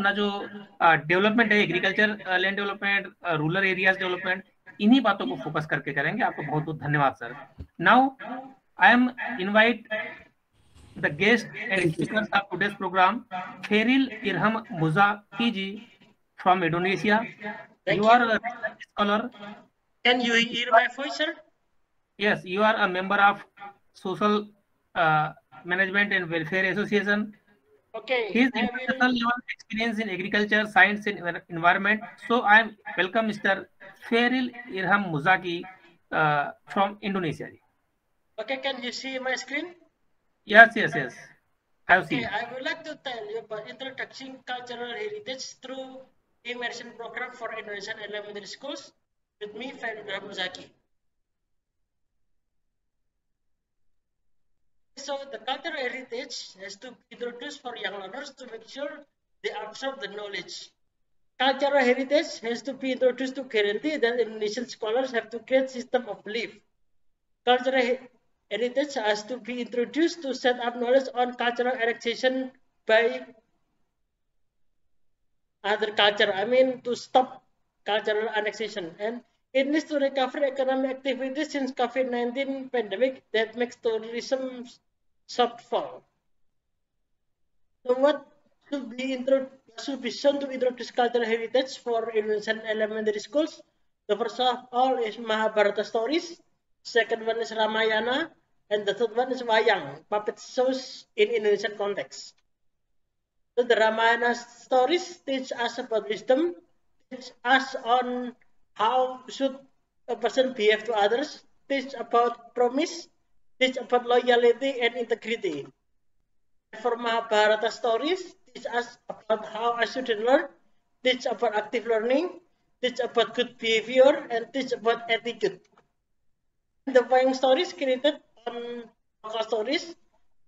अपना जो डेवलपमेंट है agriculture land development rural areas development इन्हीं बातों को फोकस करके करेंगे। आपको बहुत बहुत धन्यवाद sir now I am invite the guest and speakers of today's program Feril Irham Muzaki ji from Indonesia Thank you you. are a scholar. Can you hear my voice, sir? yes you are a member of social uh, management and welfare association. Okay. his I will- international level experience in agriculture science and environment so i am welcome mr feril irham muzaki uh, from indonesia Okay, can you see my screen? yes yes yes i have Okay, seen I would like to tell you about introducing cultural heritage through immersion program for Indonesian elementary schools with me, Ferdinand Ramuzaki. So the cultural heritage has to be introduced for young learners to make sure they absorb the knowledge. Cultural heritage has to be introduced to guarantee that Indonesian scholars have to create system of belief. Cultural heritage has to be introduced to set up knowledge on cultural annexation by other culture. I mean to stop cultural annexation and it needs to recover economic activities since COVID-19 pandemic that makes tourism shortfall. So what should be intro should be shown to introduce cultural heritage for Indonesian elementary schools? The first of all is Mahabharata stories. Second one is Ramayana, and the third one is Wayang, puppet shows in Indonesian context. So the Ramayana stories teach us about wisdom, teach us on how should a person behave to others, teach about promise, teach about loyalty and integrity. For Mahabharata stories, teach us about how a student learn, teach about active learning, teach about good behavior, and teach about attitude. The Wayang stories created on local stories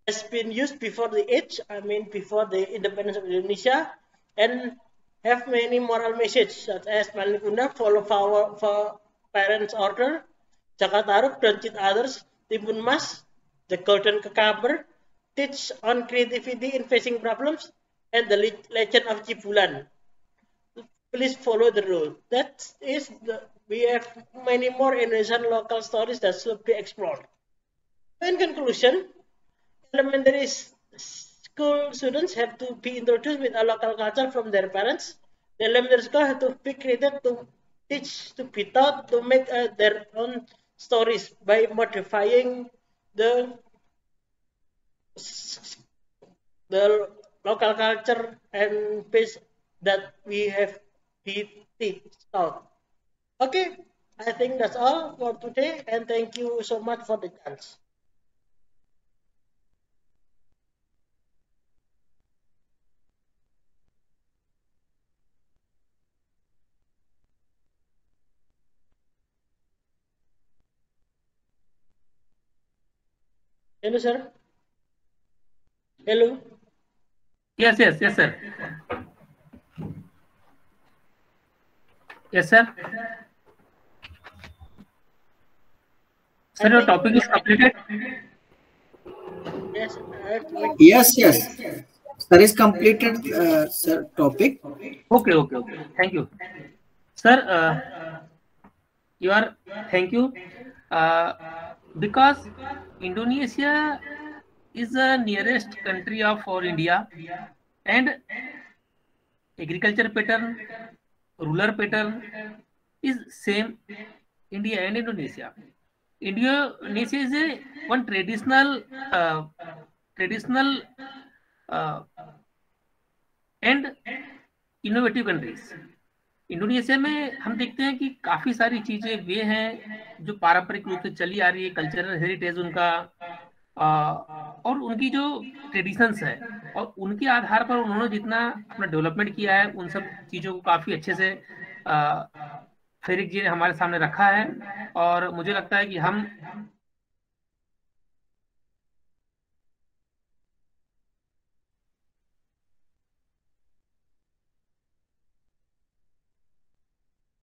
has been used before the age, I mean before the independence of Indonesia, and have many moral messages such as Malikunda, follow our for parents' order, Jakataruk, don't cheat others, Timun Mas, the Golden Kekaber, teach on creativity in facing problems, and the legend of Cibulan. Please follow the rule. That is the we have many more Indonesian local stories that should be explored. In conclusion, elementary school students have to be introduced with a local culture from their parents. The elementary school have to be created to teach, to be taught, to make uh, their own stories by modifying the the local culture and base that we have be teach taught. Okay, I think that's all for today, and thank you so much for the chance. Hello, sir. Hello. yes yes yes sir yes sir sir your topic is completed Yes, I have to make Yes, yes. Sir is completed, uh, sir, topic. okay okay okay thank you sir uh, you are thank you uh, because indonesia is the nearest country of our india and agriculture pattern rural pattern is same india and indonesia indonesia is a one traditional uh, traditional uh, and innovative countries Indonesia में हम देखते हैं कि काफ़ी सारी चीज़ें वे हैं जो पारंपरिक रूप से चली आ रही है कल्चरल हेरिटेज उनका आ, और उनकी जो ट्रेडिशंस है और उनके आधार पर उन्होंने जितना अपना डेवलपमेंट किया है उन सब चीज़ों को काफ़ी अच्छे से आ, फेरिक जी ने हमारे सामने रखा है और मुझे लगता है कि हम